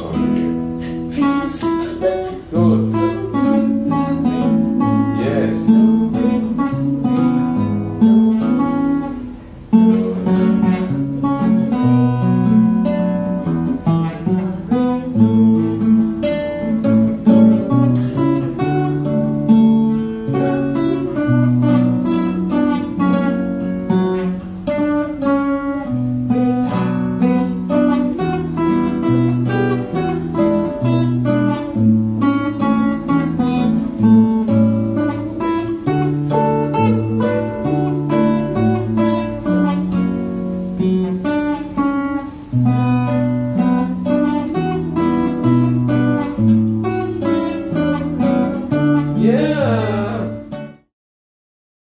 Oh.